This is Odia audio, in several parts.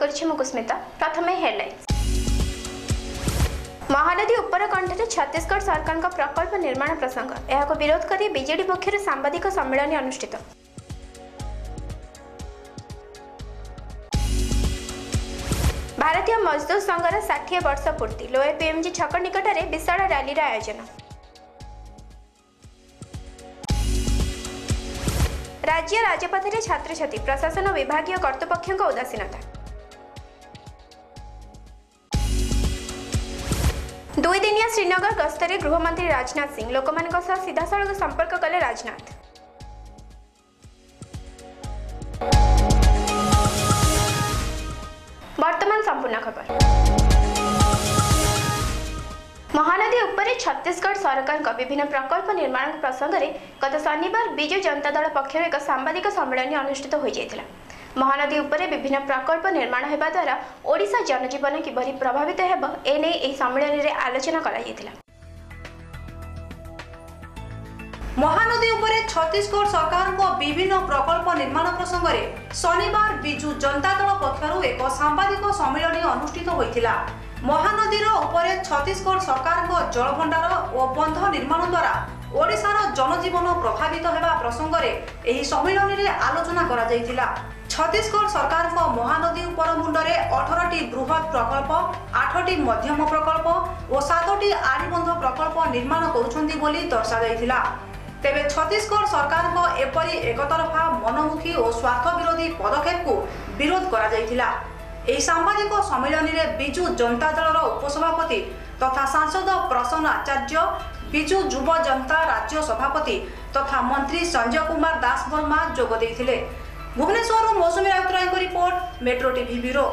କରିଛି ମୁଁ କୁସ୍ମିତା ପ୍ରଥମେ ହେଡଲାଇନ୍ସ ମହାନଦୀ ଉପରକଣ୍ଠରେ ଛତିଶଗଡ଼ ସରକାରଙ୍କ ପ୍ରକଳ୍ପ ନିର୍ମାଣ ପ୍ରସଙ୍ଗ ଏହାକୁ ବିରୋଧ କରି ବିଜେଡି ପକ୍ଷରୁ ସାମ୍ବାଦିକ ସମ୍ମିଳନୀ ଅନୁଷ୍ଠିତ। ଭାରତୀୟ ମଜଦୁର ସଂଘର ଷାଠିଏ ବର୍ଷ ପୂର୍ତ୍ତି। ଲୋୟର ପିଏମ୍ଜି ଛକ ନିକଟରେ ବିଶାଳ ରାଲିର ଆୟୋଜନ। राज्य राजले छ प्रशासन विभागीय कर्तृपक्ष उदासीनता दुईदिन श्रीनगर गस्तैले गृहमन्त्री राजनाथ सिंह लोक सिधासल सम्पर्क कले राजनाथ ମହାନଦୀ ଉପରେ ଛତିଶଗଡ଼ ସରକାରଙ୍କ ବିଭିନ୍ନ ପ୍ରକଳ୍ପ ନିର୍ମାଣ ପ୍ରସଙ୍ଗରେ ଗତ ଶନିବାର ବିଜୁ ଜନତା ଦଳ ପକ୍ଷରୁ ଏକ ସାମ୍ବାଦିକ ସମ୍ମିଳନୀ ଅନୁଷ୍ଠିତ ହୋଇଯାଇଥିଲା। ମହାନଦୀ ଉପରେ ବିଭିନ୍ନ ପ୍ରକଳ୍ପ ନିର୍ମାଣ ହେବା ଦ୍ୱାରା ଓଡ଼ିଶା ଜନଜୀବନ କିଭଳି ପ୍ରଭାବିତ ହେବ ଏନେଇ ଏହି ସମ୍ମିଳନୀରେ ଆଲୋଚନା କରାଯାଇଥିଲା। ମହାନଦୀ ଉପରେ ଛତିଶଗଡ଼ ସରକାରଙ୍କ ବିଭିନ୍ନ ପ୍ରକଳ୍ପ ନିର୍ମାଣ ପ୍ରସଙ୍ଗରେ ଶନିବାର ବିଜୁ ଜନତା ଦଳ ପକ୍ଷରୁ ଏକ ସାମ୍ବାଦିକ ସମ୍ମିଳନୀ ଅନୁଷ୍ଠିତ ହୋଇଥିଲା। ମହାନଦୀର ଉପରେ ଛତିଶଗଡ଼ ସରକାରଙ୍କ ଜଳଭଣ୍ଡାର ଓ ବନ୍ଧ ନିର୍ମାଣ ଦ୍ୱାରା ଓଡ଼ିଶାର ଜନଜୀବନ ପ୍ରଭାବିତ ହେବା ପ୍ରସଙ୍ଗରେ ଏହି ସମ୍ମିଳନୀରେ ଆଲୋଚନା କରାଯାଇଥିଲା। ଛତିଶଗଡ଼ ସରକାରଙ୍କ ମହାନଦୀ ଉପର ମୁଣ୍ଡରେ ଅଠରଟି ବୃହତ୍ ପ୍ରକଳ୍ପ ଆଠଟି ମଧ୍ୟମ ପ୍ରକଳ୍ପ ଓ ସାତଟି ଆଡ଼ିବନ୍ଧ ପ୍ରକଳ୍ପ ନିର୍ମାଣ କରୁଛନ୍ତି ବୋଲି ଦର୍ଶାଯାଇଥିଲା। ତେବେ ଛତିଶଗଡ଼ ସରକାରଙ୍କ ଏପରି ଏକତରଫା ମନମୁଖୀ ଓ ସ୍ୱାର୍ଥ ବିରୋଧୀ ପଦକ୍ଷେପକୁ ବିରୋଧ କରାଯାଇଥିଲା। ଏହି ସାମ୍ବାଦିକ ସମ୍ମିଳନୀରେ ବିଜୁ ଜନତା ଦଳର ଉପସଭାପତି ତଥା ସାଂସଦ ପ୍ରସନ୍ନ ଆଚାର୍ଯ୍ୟ ବିଜୁ ଯୁବ ଜନତା ରାଜ୍ୟ ସଭାପତି ତଥା ମନ୍ତ୍ରୀ ସଞ୍ଜୟ କୁମାର ଦାସ ବର୍ମା ଯୋଗ ଦେଇଥିଲେ। ଭୁବନେଶ୍ୱରରୁ ମୌସୁମୀ ରାଉତରାୟଙ୍କ ରିପୋର୍ଟ ମେଟ୍ରୋ ଟିଭି ବ୍ୟୁରୋ।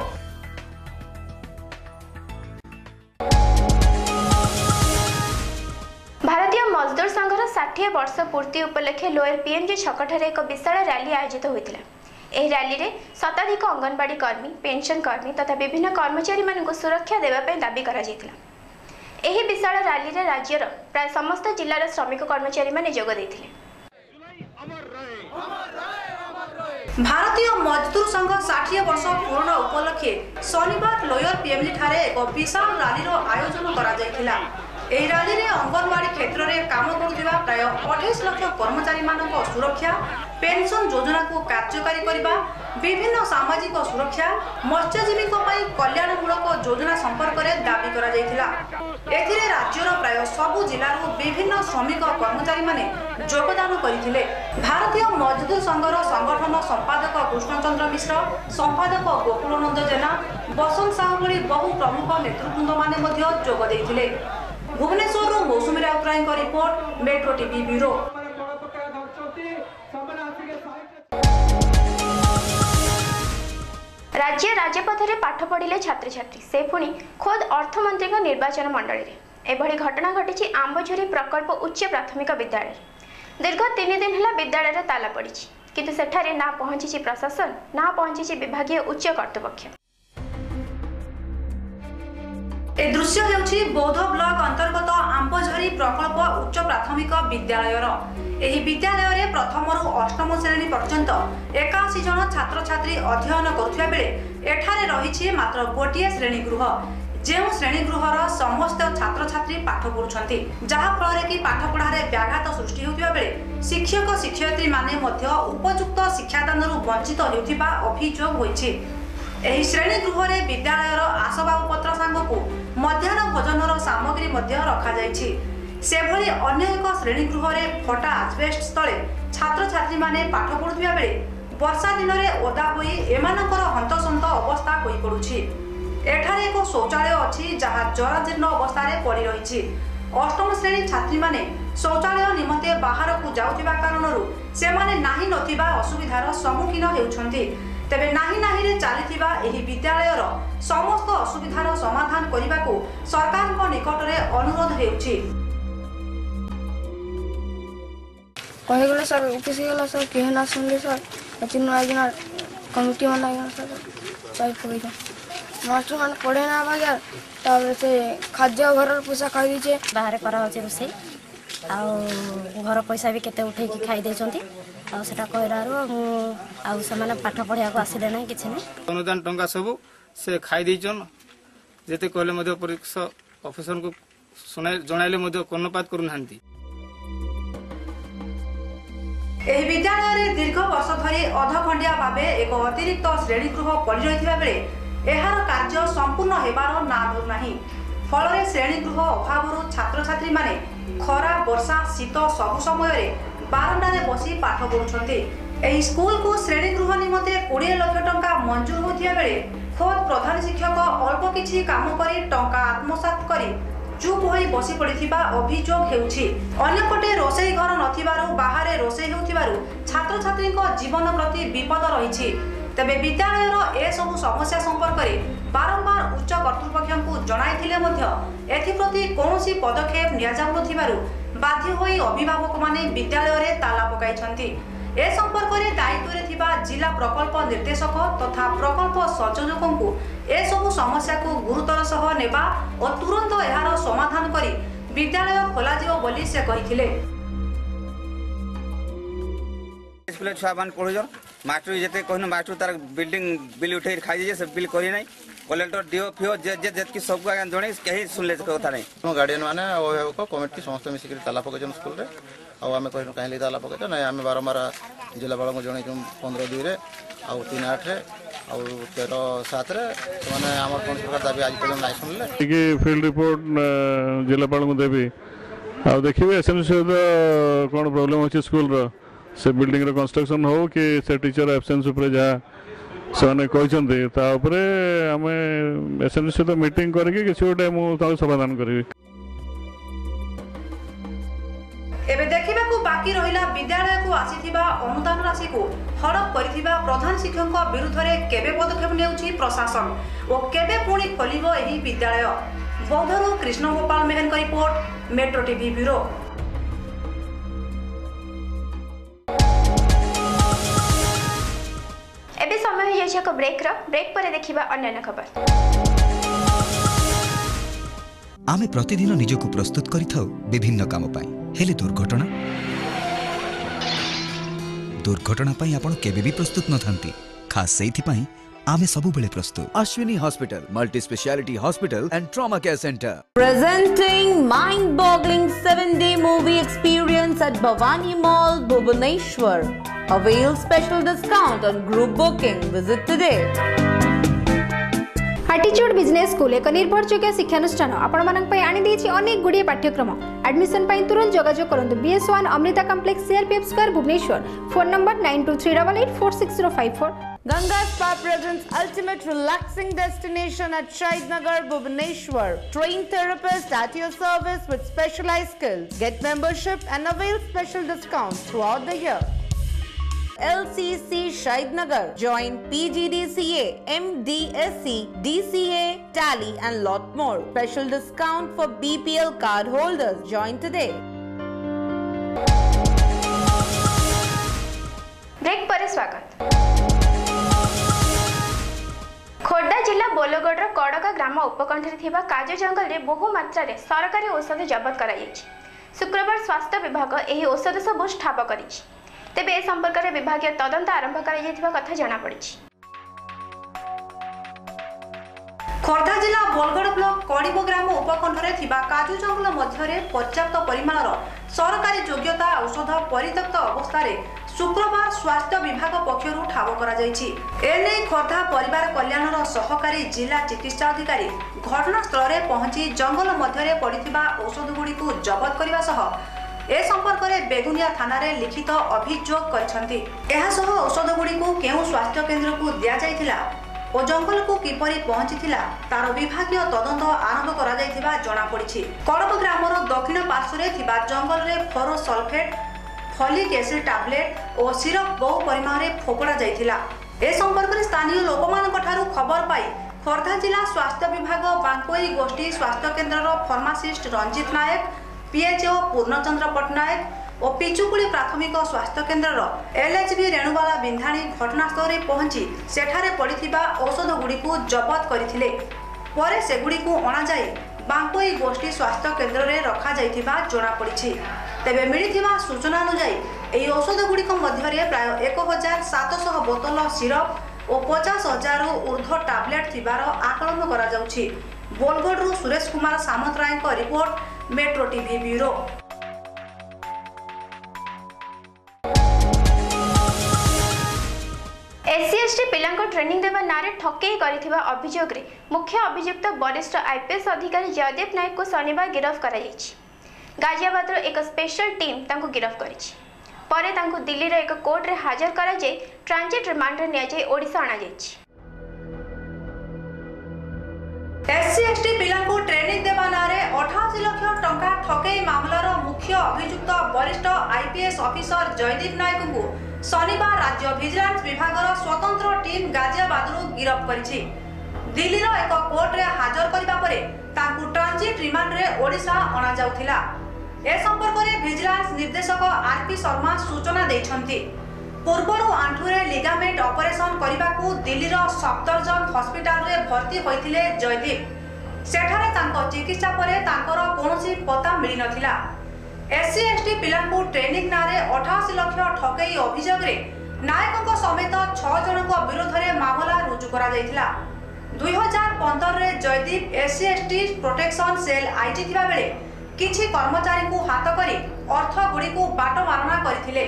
ଭାରତୀୟ ମଜଦୁର ସଂଘର ଷାଠିଏ ବର୍ଷ ପୂର୍ତ୍ତି ଉପଲକ୍ଷେ ଲୋୟର ପିଏମ୍ଜି ଛକଠାରେ ଏକ ବିଶାଳ ରାଲି ଆୟୋଜିତ ହୋଇଥିଲା। ଏହି ରାଲିରେ ଶତାଧିକ ଅଙ୍ଗନବାଡି କର୍ମୀ ପେନସନ କର୍ମୀ ତଥା ବିଭିନ୍ନ କର୍ମଚାରୀମାନଙ୍କୁ ସୁରକ୍ଷା ଦେବା ପାଇଁ ଦାବି କରାଯାଇଥିଲା। ଏହି ବିଶାଳ ରାଲିରେ ରାଜ୍ୟର ପ୍ରାୟ ସମସ୍ତ ଜିଲ୍ଲାର ଶ୍ରମିକ କର୍ମଚାରୀମାନେ ଯୋଗ ଦେଇଥିଲେ। ଭାରତୀୟ ମଜଦୁର ସଂଘ ଷାଠିଏ ବର୍ଷ ପୂରଣ ଉପଲକ୍ଷେ ଶନିବାର ଲୋୟର ପିଏମ୍ଜି ଠାରେ ଏକ ବିଶାଳ ରାଲିର ଆୟୋଜନ କରାଯାଇଥିଲା। ଏହି ରାଲିରେ ଅଙ୍ଗନବାଡି କାମ କରୁଥିବା ପ୍ରାୟ ଅଠେଇଶ ଲକ୍ଷ କର୍ମଚାରୀମାନଙ୍କ ସୁରକ୍ଷା ପେନସନ ଯୋଜନାକୁ କାର୍ଯ୍ୟକାରୀ କରିବା ବିଭିନ୍ନ ସାମାଜିକ ସୁରକ୍ଷା ମତ୍ସ୍ୟଜୀବୀଙ୍କ ପାଇଁ କଲ୍ୟାଣମୂଳକ ଯୋଜନା ସମ୍ପର୍କରେ ଦାବି କରାଯାଇଥିଲା। ଏଥିରେ ରାଜ୍ୟର ପ୍ରାୟ ସବୁ ଜିଲ୍ଲାରୁ ବିଭିନ୍ନ ଶ୍ରମିକ କର୍ମଚାରୀମାନେ ଯୋଗଦାନ କରିଥିଲେ। ଭାରତୀୟ ମଜଦୁର ସଂଘର ସଂଗଠନ ସମ୍ପାଦକ କୃଷ୍ଣଚନ୍ଦ୍ର ମିଶ୍ର ସମ୍ପାଦକ ଗୋକୁଳନନ୍ଦ ଜେନା ବସନ୍ତ ସାହୁ ଭଳି ବହୁ ପ୍ରମୁଖ ନେତୃବୃନ୍ଦମାନେ ମଧ୍ୟ ଯୋଗ ଦେଇଥିଲେ। ଭୁବନେଶ୍ୱରରୁ ମୌସୁମୀ ରାଉତରାୟଙ୍କ ରିପୋର୍ଟ ମେଟ୍ରୋ ଟିଭି ବ୍ୟୁରୋ ରାଜ୍ୟ ରାଜପଥରେ ପାଠ ପଢ଼ିଲେ ଛାତ୍ରଛାତ୍ରୀ ସେ ପୁଣି ଖୋଦ୍ ଅର୍ଥମନ୍ତ୍ରୀଙ୍କ ନିର୍ବାଚନ ମଣ୍ଡଳୀରେ। ଏଭଳି ଘଟଣା ଘଟିଛି ଆମ୍ବଝୁରୀ ପ୍ରକଳ୍ପ ଉଚ୍ଚ ପ୍ରାଥମିକ ବିଦ୍ୟାଳୟରେ। ଦୀର୍ଘ ତିନି ଦିନ ହେଲା ବିଦ୍ୟାଳୟରେ ତାଲା ପଡ଼ିଛି। କିନ୍ତୁ ସେଠାରେ ନା ପହଞ୍ଚିଛି ପ୍ରଶାସନ ନା ପହଞ୍ଚିଛି ବିଭାଗୀୟ ଉଚ୍ଚ କର୍ତ୍ତୃପକ୍ଷ। ଏ ଦୃଶ୍ୟ ହେଉଛି ବୌଦ୍ଧ ବ୍ଲକ ଅନ୍ତର୍ଗତ ଆମ୍ବଝରି ପ୍ରକଳ୍ପ ଉଚ୍ଚ ପ୍ରାଥମିକ ବିଦ୍ୟାଳୟର। ଏହି ବିଦ୍ୟାଳୟରେ ପ୍ରଥମରୁ ଅଷ୍ଟମ ଶ୍ରେଣୀ ପର୍ଯ୍ୟନ୍ତ ଏକାଅଶୀ ଜଣ ଛାତ୍ରଛାତ୍ରୀ ଅଧ୍ୟୟନ କରୁଥିବା ବେଳେ ଏଠାରେ ରହିଛି ମାତ୍ର ଗୋଟିଏ ଶ୍ରେଣୀ ଗୃହ ଯେଉଁ ଶ୍ରେଣୀ ଗୃହର ସମସ୍ତ ଛାତ୍ରଛାତ୍ରୀ ପାଠ ପଢୁଛନ୍ତି ଯାହା ଫଳରେ କି ପାଠ ପଢାରେ ବ୍ୟାଘାତ ସୃଷ୍ଟି ହେଉଥିବା ବେଳେ ଶିକ୍ଷକ ଶିକ୍ଷୟିତ୍ରୀ ମାନେ ମଧ୍ୟ ଉପଯୁକ୍ତ ଶିକ୍ଷାଦାନରୁ ବଞ୍ଚିତ ହେଉଥିବା ଅଭିଯୋଗ ହୋଇଛି। ଏହି ଶ୍ରେଣୀ ଗୃହରେ ବିଦ୍ୟାଳୟର ଆସବାବପତ୍ର ସାଙ୍ଗକୁ ମଧ୍ୟାହ୍ନ ଭୋଜନର ସାମଗ୍ରୀ ମଧ୍ୟ ରଖାଯାଇଛି। ସେଭଳି ଅନ୍ୟ ଏକ ଶ୍ରେଣୀ ଗୃହରେ ଫଟା ଆଜବେଷ୍ଟ ତଳେ ଛାତ୍ରଛାତ୍ରୀମାନେ ପାଠ ପଢୁଥିବା ବେଳେ ବର୍ଷା ଦିନରେ ଓଦା ହୋଇ ଏମାନଙ୍କର ହନ୍ତସନ୍ତ ଅବସ୍ଥା ହୋଇପଡୁଛି। ଏଠାରେ ଏକ ଶୌଚାଳୟ ଅଛି ଯାହା ଜରାଜୀର୍ଣ୍ଣ ଅବସ୍ଥାରେ ପଡି ରହିଛି। ଅଷ୍ଟମ ଶ୍ରେଣୀ ଛାତ୍ରୀମାନେ ଶୌଚାଳୟ ନିମନ୍ତେ ବାହାରକୁ ଯାଉଥିବା କାରଣରୁ ସେମାନେ ନାହିଁ ନଥିବା ଅସୁବିଧାର ସମ୍ମୁଖୀନ ହେଉଛନ୍ତି। ତେବେ ନାହିଁ ନାହିଁରେ ଚାଲିଥିବା ଏହି ବିଦ୍ୟାଳୟର ସମସ୍ତ ଅସୁବିଧାର ସମାଧାନ କରିବାକୁ ସରକାରଙ୍କ ନିକଟରେ ଅନୁରୋଧ ହେଉଛି। କହିଗଲେ ସାର୍ ଅଫିସ୍ ଗଲା ସାର୍ କେହି ନା ଶୁଣିଲେ ସାର୍। ଏଠି ନୂଆ ଆଇକିନା କମିଟି ମାନେ ଆଇକିନା ସାର୍। ଚାଇ ପକେଇଛନ୍ ମାଷ୍ଟରମାନେ ପଢ଼େଇ ନା ବାଗିଆ ତାପରେ ସେ ଖାଦ୍ୟ ଘରର ପଇସା ଖାଇ ଦେଇଛେ ବାହାରେ କରାହେଉଛି ରୋଷେଇ। ଆଉ ଘର ପଇସା ବି କେତେ ଉଠେଇକି ଖାଇ ଦେଇଛନ୍ତି ଆଉ ସେଟା କହିଲାରୁ ମୁଁ ଆଉ ସେମାନେ ପାଠ ପଢ଼ିବାକୁ ଆସିଲେ ନାହିଁ କିଛି ନାହିଁ। ଅନୁଦାନ ଟଙ୍କା ସବୁ ସେ ଖାଇ ଦେଇଛନ୍। ଯେତେ କହିଲେ ମଧ୍ୟ ପରୀକ୍ଷା ଅଫିସରଙ୍କୁ ଜଣାଇଲେ ମଧ୍ୟ କର୍ଣ୍ଣପାତ କରୁନାହାନ୍ତି। ଏହି ବିଦ୍ୟାଳୟରେ ଦୀର୍ଘ ବର୍ଷ ଧରି ଅଧଖଣ୍ଡିଆ ଭାବେ ଏକ ଅତିରିକ୍ତ ଶ୍ରେଣୀଗୃହ ପଡ଼ି ରହିଥିବା ବେଳେ ଏହାର କାର୍ଯ୍ୟ ସମ୍ପୂର୍ଣ୍ଣ ହେବାର ନାଁ ଧରୁନାହିଁ। ଫଳରେ ଶ୍ରେଣୀଗୃହ ଅଭାବରୁ ଛାତ୍ରଛାତ୍ରୀମାନେ ଖରା ବର୍ଷା ଶୀତ ସବୁ ସମୟରେ ବାରଣ୍ଡାରେ ବସି ପାଠ ପଢୁଛନ୍ତି ଏହି ସ୍କୁଲକୁ ଶ୍ରେଣୀଗୃହ ନିମନ୍ତେ କୋଡ଼ିଏ ଲକ୍ଷ ଟଙ୍କା ମଞ୍ଜୁର ହୋଇଥିବା ବେଳେ ଖୋଦ୍ ପ୍ରଧାନ ଶିକ୍ଷକ ଅଳ୍ପ କିଛି କାମ କରି ଟଙ୍କା ଆତ୍ମସାତ କରି ଚୁପ୍ ହୋଇ ବସି ପଡ଼ିଥିବା ଅଭିଯୋଗ ହେଉଛି। ଅନ୍ୟପଟେ ରୋଷେଇ ଘର ନଥିବାରୁ ବାହାରେ ରୋଷେଇ ହେଉଥିବାରୁ ଛାତ୍ରଛାତ୍ରୀଙ୍କ ଜୀବନ ପ୍ରତି ବିପଦ ରହିଛି। ତେବେ ବିଦ୍ୟାଳୟର ଏସବୁ ସମସ୍ୟା ସମ୍ପର୍କରେ ବାରମ୍ବାର ଉଚ୍ଚ କର୍ତ୍ତୃପକ୍ଷଙ୍କୁ ଜଣାଇଥିଲେ ମଧ୍ୟ ଏଥିପ୍ରତି କୌଣସି ପଦକ୍ଷେପ ନିଆଯାଉନଥିବାରୁ ବାଧ୍ୟ ହୋଇ ଅଭିଭାବକମାନେ ବିଦ୍ୟାଳୟରେ ତାଲା ପକାଇଛନ୍ତି। ଏ ସମ୍ପର୍କରେ ଦାୟିତ୍ୱରେ ଥିବା ଜିଲ୍ଲା ପ୍ରକଳ୍ପ ନିର୍ଦ୍ଦେଶକ ତଥା ପ୍ରକଳ୍ପ ସଂଯୋଜକଙ୍କୁ ଏସବୁ ସମସ୍ୟାକୁ ଗୁରୁତର ସହ ନେବା ଓ ତୁରନ୍ତ ଏହାର ସମାଧାନ କରି ବିଦ୍ୟାଳୟ ଖୋଲାଯିବ ବୋଲି ସେ କହିଥିଲେ। ଛୁଆମାନେ ପଢୁଛନ୍। ମାଷ୍ଟର ଯେତେ କହିନୁ ମାଷ୍ଟର ତାର ବିଲ୍ଡିଂ ବିଲ୍ ଉଠେଇ ଖାଇଯାଇଛି ସେ ବିଲ୍ କରି कलेक्टर डीओ फिओ जे जेतकी सब आगे जड़े केही सुनले कथा नहीं गार्डियन मैंने अभिभावक कमिटी समस्त मिसिक ताला पकड़ स्कूल रे आ में आम कहूँ ले ताला पकड़ ना आम बारंबार जिलापा को जनई 15 दुई रे आ 3 8 रे आ 13 7 रे माने हमर कोन प्रकार दाबी आज पर्यटन नै सुनले फिल्ड रिपोर्ट जिला जिलापा को देबी आ देखिबे एसएमसी सहित कौन प्रोब्लेम अच्छे स्कूल रो से बिल्डिंग रो कंस्ट्रक्शन हो कि से टीचर एब्सेंस ऊपर जा ସେମାନେ କହିଛନ୍ତି ତା ଆମେ ଏସ୍ ଏମ୍ ସହିତ ମିଟିଂ କରିକି କିଛି ଗୋଟେ ମୁଁ ତାକୁ ସମାଧାନ କରିବି। ଏବେ ଦେଖିବାକୁ ବାକି ରହିଲା ବିଦ୍ୟାଳୟକୁ ଆସିଥିବା ଅନୁଦାନ ରାଶିକୁ ହଡପ କରିଥିବା ପ୍ରଧାନ ଶିକ୍ଷକଙ୍କ ବିରୁଦ୍ଧରେ କେବେ ପଦକ୍ଷେପ ନେଉଛି ପ୍ରଶାସନ ଓ କେବେ ପୁଣି ଖୋଲିବ ଏହି ବିଦ୍ୟାଳୟ? ବୌଦ୍ଧରୁ କୃଷ୍ଣ ଗୋପାଳ ମେହେରଙ୍କ ରିପୋର୍ଟ ମେଟ୍ରୋ ଟିଭି ବ୍ୟୁରୋ। ସମୟ ହୋଇଯାଇଛି ଏକ ବ୍ରେକ୍ର ବ୍ରେକ୍ ପରେ ଦେଖିବା ଅନ୍ୟାନ୍ୟ ଖବର ଆମେ ପ୍ରତିଦିନ ନିଜକୁ ପ୍ରସ୍ତୁତ କରିଥାଉ ବିଭିନ୍ନ କାମ ପାଇଁ ହେଲେ ଦୁର୍ଘଟଣା ଦୁର୍ଘଟଣା ପାଇଁ ଆପଣ କେବେ ବି ପ୍ରସ୍ତୁତ ନଥାନ୍ତି ଖାସ୍ ସେଇଥିପାଇଁ ଆମେ ସବୁବେଳେ ପ୍ରସ୍ତୁତ Ashwini Hospital, multi speciality hospital and trauma care center. Presenting mind-boggling 7-day movie experience at Bhavani Mall, Bhubaneswar. Avail special discount on group booking. Visit today. ହାଟିଚ୍ୟୁଡ୍ business school ଏକ ନିର୍ଭରଯୋଗ୍ୟ ଶିକ୍ଷାନୁଷ୍ଠାନ ଆପଣମାନଙ୍କ ପାଇଁ ଆଣିଦେଇଛି ଅନେକ ଗୁଡ଼ିଏ ପାଠ୍ୟକ୍ରମ ଆଡମିସନ୍ ପାଇଁ ତୁରନ୍ତ ଯୋଗାଯୋଗ କରନ୍ତୁ BS one Amrita complex CRPF square Bhubaneswar phone number nine two three double eight four six zero five four Ganga Spa presents ultimate relaxing destination at Shaidnagar, Bhubaneswar. Trained therapist at your service with specialized skills. Get membership and avail special discounts throughout the year. LCC Shaidnagar. Join PGDCA, MDSC, DCA, Tally and lot more. Special discount for BPL card holders. Join today. Break ପରେ ସ୍ୱାଗତ ଖୋର୍ଦ୍ଧା ଜିଲ୍ଲା ବୋଲଗଡ଼ର କଡ଼କା ଗ୍ରାମ ଉପକଣ୍ଠରେ ଥିବା କାଜୁ ଜଙ୍ଗଲରେ ବହୁ ମାତ୍ରାରେ ସରକାରୀ ଔଷଧ ଜବତ କରାଯାଇଛି ଶୁକ୍ରବାର ସ୍ୱାସ୍ଥ୍ୟ ବିଭାଗ ଏହି ଔଷଧ ସବୁ ଠାବ କରିଛି ତେବେ ଏ ସମ୍ପର୍କରେ ବିଭାଗୀୟ ତଦନ୍ତ ଆରମ୍ଭ କରାଯାଇଥିବା କଥା ଜଣାପଡ଼ିଛି। ଖୋର୍ଦ୍ଧା ଜିଲ୍ଲା ବଲଗଡ଼ ବ୍ଲକ କଡ଼ିବ ଗ୍ରାମ ଉପକଣ୍ଠରେ ଥିବା କାଜୁ ଜଙ୍ଗଲ ମଧ୍ୟରେ ପର୍ଯ୍ୟାପ୍ତ ପରିମାଣର ସରକାରୀ ଯୋଗ୍ୟତା ଔଷଧ ପରିତ୍ୟକ୍ତ ଅବସ୍ଥାରେ ଶୁକ୍ରବାର ସ୍ୱାସ୍ଥ୍ୟ ବିଭାଗ ପକ୍ଷରୁ ଠାବ କରାଯାଇଛି। ଏନେଇ ଖୋର୍ଦ୍ଧା ପରିବାର କଲ୍ୟାଣର ସହକାରୀ ଜିଲ୍ଲା ଚିକିତ୍ସା ଅଧିକାରୀ ଘଟଣାସ୍ଥଳରେ ପହଞ୍ଚି ଜଙ୍ଗଲ ମଧ୍ୟରେ ପଡ଼ିଥିବା ଔଷଧଗୁଡ଼ିକୁ ଜବତ କରିବା ସହ ଏ ସମ୍ପର୍କରେ ବେଗୁନିଆ ଥାନାରେ ଲିଖିତ ଅଭିଯୋଗ କରିଛନ୍ତି। ଏହା ସହ ଔଷଧଗୁଡ଼ିକୁ କେଉଁ ସ୍ୱାସ୍ଥ୍ୟ କେନ୍ଦ୍ରକୁ ଦିଆଯାଇଥିଲା ଓ ଜଙ୍ଗଲକୁ କିପରି ପହଞ୍ଚିଥିଲା ତାର ବିଭାଗୀୟ ତଦନ୍ତ ଆରମ୍ଭ କରାଯାଇଥିବା ଜଣାପଡ଼ିଛି। କଡ଼ବ ଗ୍ରାମର ଦକ୍ଷିଣ ପାର୍ଶ୍ୱରେ ଥିବା ଜଙ୍ଗଲରେ ferrous sulphate folic acid tablet ଓ ସିରପ ବହୁ ପରିମାଣରେ ଫୋପଡ଼ା ଯାଇଥିଲା। ଏ ସମ୍ପର୍କରେ ସ୍ଥାନୀୟ ଲୋକମାନଙ୍କ ଠାରୁ ଖବର ପାଇ ଖୋର୍ଦ୍ଧା ଜିଲ୍ଲା ସ୍ୱାସ୍ଥ୍ୟ ବିଭାଗ ବାଙ୍କୋଇ ଗୋଷ୍ଠୀ ସ୍ୱାସ୍ଥ୍ୟ କେନ୍ଦ୍ରର ଫର୍ମାସିଷ୍ଟ ରଞ୍ଜିତ ନାୟକ ପିଏଚ୍ଓ ପୂର୍ଣ୍ଣଚନ୍ଦ୍ର ପଟ୍ଟନାୟକ ଓ ପିଚୁକୁଳି ପ୍ରାଥମିକ ସ୍ୱାସ୍ଥ୍ୟ କେନ୍ଦ୍ରର ଏଲ୍ଏଚ୍ବି ରେଣୁବାଲା ବିନ୍ଧାଣୀ ଘଟଣାସ୍ଥଳରେ ପହଞ୍ଚି ସେଠାରେ ପଡ଼ିଥିବା ଔଷଧଗୁଡ଼ିକୁ ଜବତ କରିଥିଲେ। ପରେ ସେଗୁଡ଼ିକୁ ଅଣାଯାଇ ବାଙ୍କୋଇ ଗୋଷ୍ଠୀ ସ୍ୱାସ୍ଥ୍ୟ କେନ୍ଦ୍ରରେ ରଖାଯାଇଥିବା ଜଣାପଡ଼ିଛି। ତେବେ ମିଳିଥିବା ସୂଚନା ଅନୁଯାୟୀ ଏହି ଔଷଧଗୁଡ଼ିକ ମଧ୍ୟରେ ପ୍ରାୟ ଏକ ହଜାର ସାତଶହ ବୋତଲ ସିରପ ଓ ଓ ପଚାଶ ହଜାରରୁ ଉର୍ଦ୍ଧ୍ୱ ଟାବଲେଟ୍ ଥିବାର ଆକଳନ କରାଯାଉଛି। ବୋଲଗଡ଼ରୁ ସୁରେଶ କୁମାର ସାମନ୍ତରାୟଙ୍କ report metro TV bureau. SC পিলাঙ্ক training দেওয়া নাঁরে ঠকেই করে অভিযোগে মুখ্য অভিযুক্ত বরিষ্ঠ আইপিএস অধিকারী জয়দেব নায়ককে শনিবার গিরফ করা গাজিয়াবাদর এক স্পেশাল টিম তাঁকু গিরফ করেছে পরে তাঁকু দিল্লির এক কোর্টরে হাজর করা ট্রানজিট রিমান্ডে নিয়ে ওড়িশা অণাযাই ଅଣାଯାଇଛି ଏସ୍ସି ଏସ୍ଟି ପିଲାଙ୍କୁ ଟ୍ରେନିଂ ଦେବା ନାଁରେ ଅଠାଅଶୀ ଲକ୍ଷ ଟଙ୍କା ଠକେଇ ମାମଲାର ମୁଖ୍ୟ ଅଭିଯୁକ୍ତ ବରିଷ୍ଠ ଆଇପିଏସ୍ ଅଫିସର ଜୟଦୀପ ନାୟକଙ୍କୁ ଶନିବାର ରାଜ୍ୟ ଭିଜିଲାନ୍ସ ବିଭାଗର ସ୍ୱତନ୍ତ୍ର ଟିମ୍ ଗାଜିଆବାଦରୁ ଗିରଫ କରିଛି। ଦିଲ୍ଲୀର ଏକ କୋର୍ଟରେ ହାଜର କରିବା ପରେ ତାଙ୍କୁ ଟ୍ରାନଜିଟ୍ ରିମାଣ୍ଡରେ ଓଡ଼ିଶା ଅଣାଯାଉଥିଲା। ଏ ସମ୍ପର୍କରେ ଭିଜିଲାନ୍ସ ନିର୍ଦ୍ଦେଶକ ଆର୍ପି ଶର୍ମା ସୂଚନା ଦେଇଛନ୍ତି। ପୂର୍ବରୁ ଆଣ୍ଠୁରେ ଲିଗାମେଣ୍ଟ ଅପରେସନ କରିବାକୁ ଦିଲ୍ଲୀର ସଫଦରଜଙ୍ଗ ହସ୍ପିଟାଲରେ ଭର୍ତ୍ତି ହୋଇଥିଲେ ଜୟଦୀପ। ସେଠାରେ ତାଙ୍କ ଚିକିତ୍ସା ପରେ ତାଙ୍କର କୌଣସି ପତା ମିଳିନଥିଲା। ଏସ୍ସି ଏସ୍ଟି ପିଲାଙ୍କୁ ଟ୍ରେନିଂ ନାଁରେ ଅଠାଅଶୀ ଲକ୍ଷ ଠକେଇ ଅଭିଯୋଗରେ ନାୟକଙ୍କ ସମେତ ଛଅ ଜଣଙ୍କ ବିରୋଧରେ ମାମଲା ରୁଜୁ କରାଯାଇଥିଲା। ଦୁଇ ହଜାର ପନ୍ଦରରେ Jaideep SC ST protection cell IG ଥିବା ବେଳେ କିଛି କର୍ମଚାରୀଙ୍କୁ ହାତ କରି ଅର୍ଥଗୁଡ଼ିକୁ ବାଟମାରଣା କରିଥିଲେ।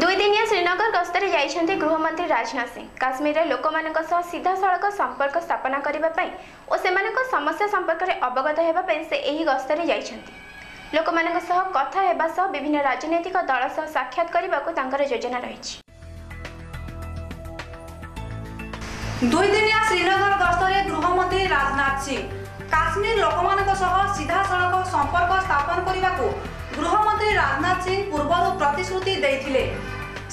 ଦୁଇଦିନିଆ ଶ୍ରୀନଗର ଗସ୍ତରେ ଯାଇଛନ୍ତି ଗୃହମନ୍ତ୍ରୀ ରାଜନାଥ ସିଂ। କାଶ୍ମୀରରେ ଲୋକମାନଙ୍କ ସହ ସିଧାସଳଖ ସମ୍ପର୍କ ସ୍ଥାପନା କରିବା ପାଇଁ ଓ ସେମାନଙ୍କ ସମସ୍ୟା ସମ୍ପର୍କରେ ଅବଗତ ହେବା ପାଇଁ ସେ ଏହି ଗସ୍ତରେ ଯାଇଛନ୍ତି। ଲୋକମାନଙ୍କ ସହ କଥା ହେବା ସହ ବିଭିନ୍ନ ରାଜନୈତିକ ଦଳ ସହ ସାକ୍ଷାତ କରିବାକୁ ତାଙ୍କର ଯୋଜନା ରହିଛି। ଦୁଇଦିନିଆ ଶ୍ରୀନଗର ଗସ୍ତରେ ଗୃହମନ୍ତ୍ରୀ ରାଜନାଥ ସିଂ। କାଶ୍ମୀର ଲୋକମାନଙ୍କ ସହ ସିଧାସଳଖ ସମ୍ପର୍କ ସ୍ଥାପନ କରିବାକୁ ଗୃହମନ୍ତ୍ରୀ ରାଜନାଥ ସିଂ ପୂର୍ବରୁ ପ୍ରତିଶ୍ରୁତି ଦେଇଥିଲେ।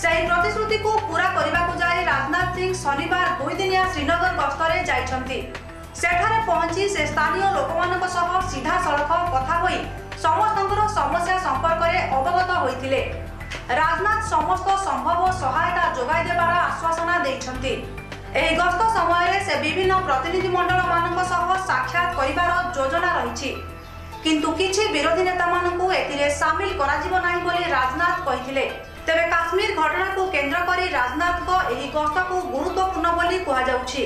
ସେହି ପ୍ରତିଶ୍ରୁତିକୁ ପୂରା କରିବାକୁ ଯାଇ ରାଜନାଥ ସିଂ ଶନିବାର ଦୁଇଦିନିଆ ଶ୍ରୀନଗର ଗସ୍ତରେ ଯାଇଛନ୍ତି। ସେଠାରେ ପହଞ୍ଚି ସେ ସ୍ଥାନୀୟ ଲୋକମାନଙ୍କ ସହ ସିଧାସଳଖ କଥା ହୋଇ ସମସ୍ତଙ୍କର ସମସ୍ୟା ସମ୍ପର୍କରେ ଅବଗତ ହୋଇଥିଲେ। ରାଜନାଥ ସମସ୍ତ ସମ୍ଭବ ସହାୟତା ଯୋଗାଇ ଦେବାର ଆଶ୍ୱାସନା ଦେଇଛନ୍ତି। ଏହି ଗସ୍ତ ସମୟରେ ସେ ବିଭିନ୍ନ ପ୍ରତିନିଧି ମଣ୍ଡଳମାନଙ୍କ ସହ ସାକ୍ଷାତ କରିବାର ଯୋଜନା ରହିଛି। କିନ୍ତୁ କିଛି ବିରୋଧୀ ନେତାମାନଙ୍କୁ ଏଥିରେ ସାମିଲ କରାଯିବ ନାହିଁ ବୋଲି ରାଜନାଥ କହିଥିଲେ ତେବେ କାଶ୍ମୀର ଘଟଣାକୁ କେନ୍ଦ୍ର କରି ରାଜନାଥଙ୍କ ଏହି ଗସ୍ତକୁ ଗୁରୁତ୍ୱପୂର୍ଣ୍ଣ ବୋଲି କୁହାଯାଉଛି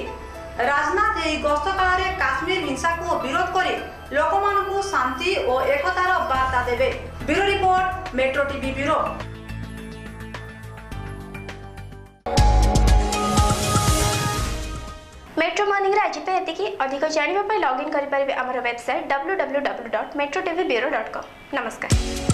ରାଜନାଥ ଏହି ଗସ୍ତ କାଳରେ କାଶ୍ମୀର ହିଂସାକୁ ବିରୋଧ କରି ଲୋକମାନଙ୍କୁ ଶାନ୍ତି ଓ ଏକତାର ବାର୍ତ୍ତା ଦେବେ bureau report metro TV bureau metro morning आज ये अधिक जाणी लगइन करेंगे आम website W W W dot metro T bureau dot com नमस्कार